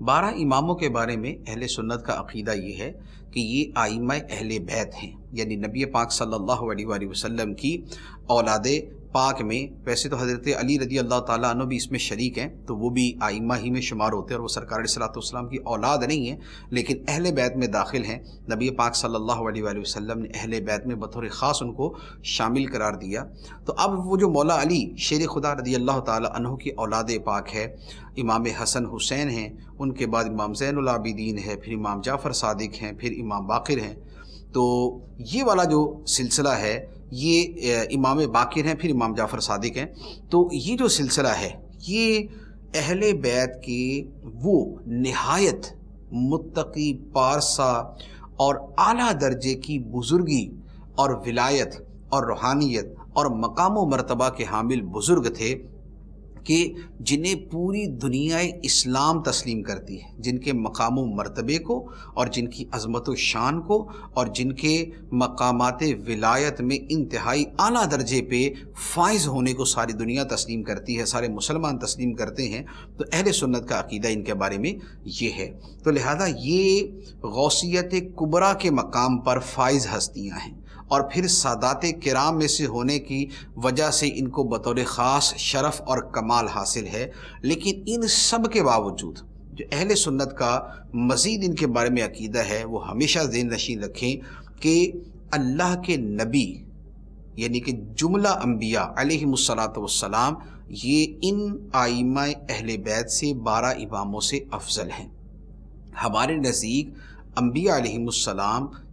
बारह इमामों के बारे में अहल सुन्नत का अकीदा ये है कि ये आइम अहल बैत हैं, यानी नबी पाक सल्लल्लाहु अलैहि वसल्लम की औलाद पाक में, वैसे तो हज़रत अली रदी अल्लाह ताला भी इसमें शरीक हैं तो वो भी आइमा ही में शुमार होते हैं और वो सरकार सलाम की औलाद नहीं है, लेकिन अहल बैत में दाखिल हैं। नबी पाक सल्लल्लाहु वसल्लम ने अहल बैत में बतौर ख़ास उनको शामिल करार दिया। तो अब वो जो मौला अली, शेर खुदा रदी अल्लाह तहों की औलाद पाक है, इमाम हसन हुसैन हैं, उनके बाद इमाम जैनआबिदीन है, फिर इमाम जाफ़र सादिक हैं, फिर इमाम बाकिर हैं। तो ये वाला जो सिलसिला है ये इमाम बाकिर हैं, फिर इमाम जाफ़र सादिक हैं। तो ये जो सिलसिला है, ये अहल बैत के वो नहायत मुतकी पारसा और आला दर्जे की बुज़ुर्गी और विलायत और रूहानियत और मकाम मरतबा के हामिल बुज़ुर्ग थे। कि जिन्हें पूरी दुनिया इस्लाम तस्लीम करती है, जिनके मकाम मरतबे को और जिनकी अजमत शान को और जिनके मकामात विलायत में इंतहाई आला दर्जे पे फ़ाइज होने को सारी दुनिया तस्लीम करती है, सारे मुसलमान तस्लीम करते हैं तो अहल सुन्नत का अकीदा इनके बारे में ये है। तो लिहाजा ये गौसियत कुबरा के मकाम पर फ़ाइज हस्तियाँ हैं और फिर सादात कराम में से होने की वजह से इनको बतौर ख़ास शरफ़ और कमाल हासिल है, लेकिन इन सब के बावजूद जो अहल सुन्नत का मज़ीद इनके बारे में अकीदा है, वो हमेशा जेन नशीन रखें कि अल्लाह के नबी, यानी कि जुमला अम्बिया अलैहिस्सलाम ये इन आइमा अहल बैत से बारह इमामों से अफजल हैं। हमारे नज़दीक अम्बिया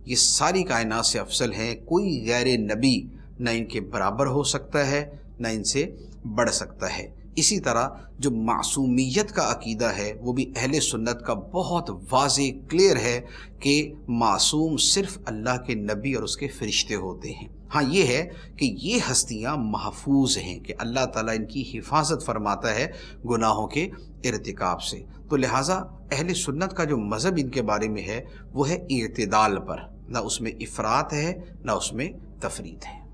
ये सारी कायनात से अफजल हैं, कोई गैर नबी न इनके बराबर हो सकता है, न इनसे बढ़ सकता है। इसी तरह जो मासूमियत का अकीदा है, वो भी अहल सुन्नत का बहुत वाज क्लियर है कि मासूम सिर्फ़ अल्लाह के नबी और उसके फरिश्ते होते हैं। हाँ ये है कि ये हस्तियाँ महफूज हैं कि अल्लाह ताला इनकी हिफाजत फरमाता है गुनाहों के इरतकब से। तो लिहाजा अहल सुन्नत का जो मज़हब इनके बारे में है, वो है इतदाल पर। ना उसमें इफ़रात है, ना उसमें तफरीत है।